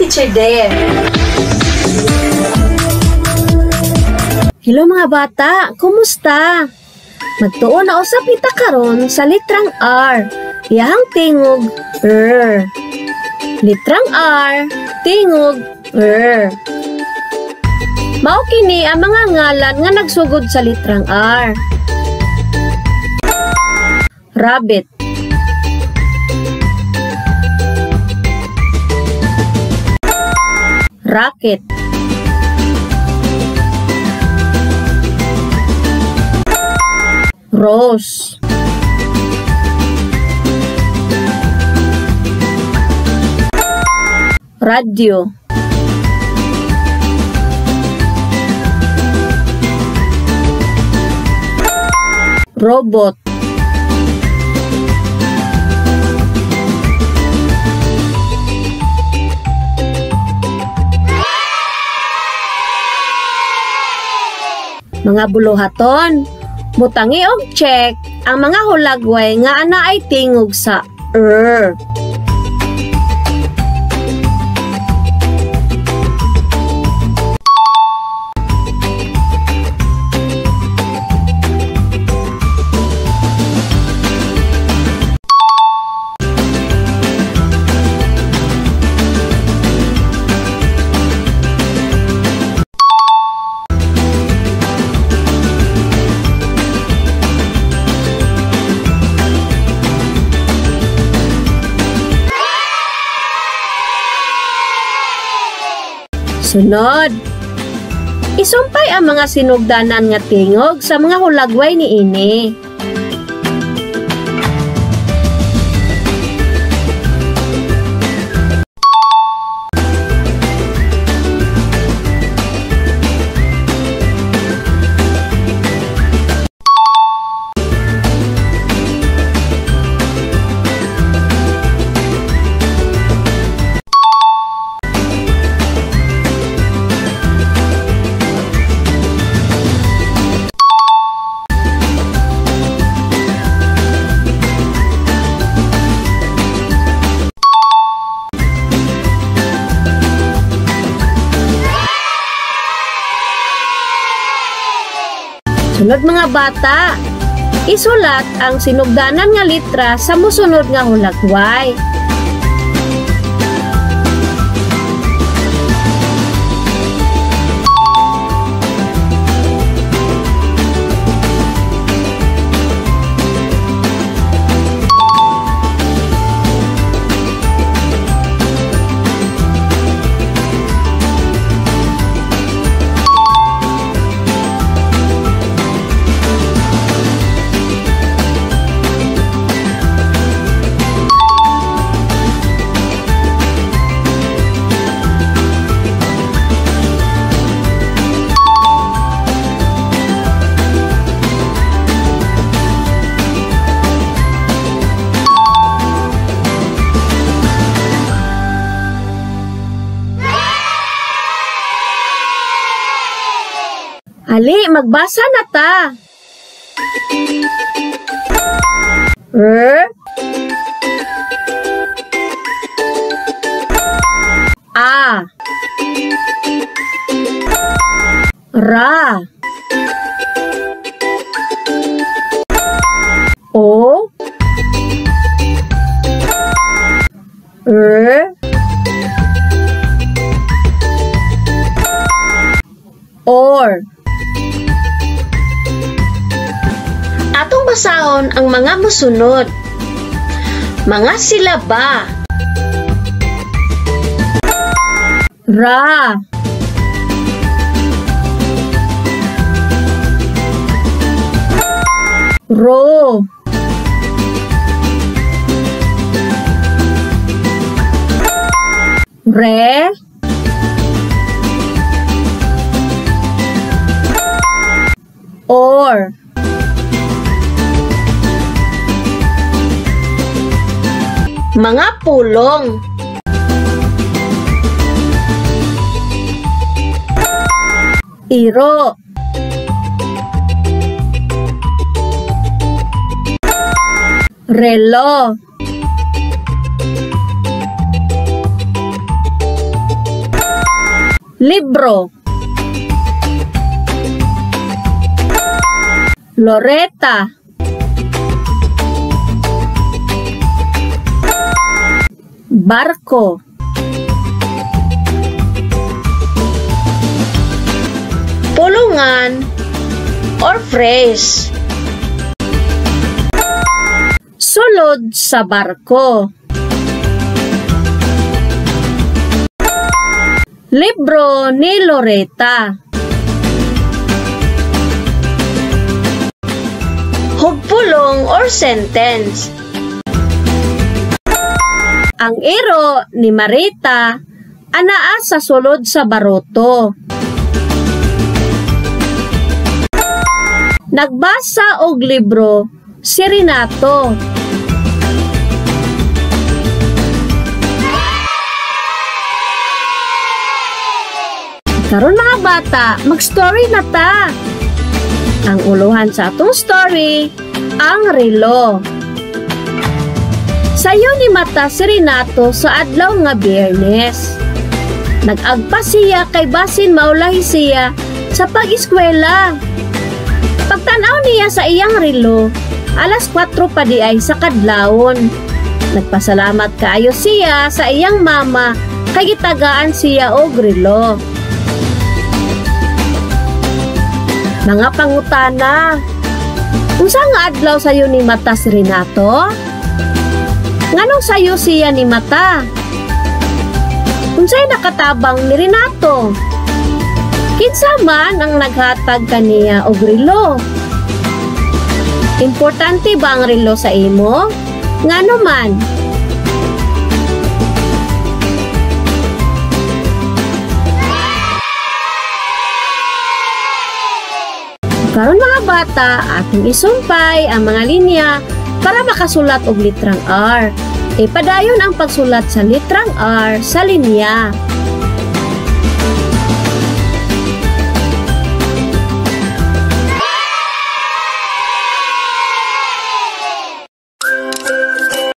Teacher Dave. Hello mga bata, kumusta? Magtuon na usap kita karon sa litrang R. Iyahang tingog R. Litrang R, tingog R. Mao kini ang mga ngalan nga nagsugod sa litrang R. Rabbit Rocket Rose. Radio. Robot Mga buluhaton, mutangi og check ang mga hulagway nga ana ay tingog sa er. Sunod. Isumpay ang mga sinugdanan nga tingog sa mga hulagway ni ini. Sunod mga bata, isulat ang sinugdanan nga litra sa musunod nga hulagway. Ali, magbasa na ta. R A. Ra. O. R Basahon ang mga musunod. Mga silaba. Ra. Ro. Re. Or. Mga pulong. Iro. Relo. Libro. Loreta. Barko. Pulungan or phrase. Sulod sa barko. Libro ni Loreta. Hugpulong or sentence. Ang ero ni Marita anaa sa sulod sa baroto. Nagbasa og libro si Renato. Karon mga bata, mag-story na ta. Ang uluhan sa atong story, ang relo. Sayo ni mata si Renato sa adlaw nga biyernes. Nag-agpa siya kay basin maulahi siya sa pag-eskwela. Pagtanaw niya sa iyang relo, alas 4 pa di ay sa kadlawon. Nagpasalamat kaayo siya sa iyang mama kay gitagaan siya og relo. Mga pangutana. Unsa nga adlaw sayo ni mata si Renato? Nganong sayo siya ni mata? Unsay nakatabang ni Renato? Kinsa man ang naghatag kaniya og relo? Importante ba ang relo sa imo? Ngano man? Karon mga bata, ating isumpay ang mga linya para makasulat og litrang R. Ipadayon ang pagsulat sa litrang R sa linya.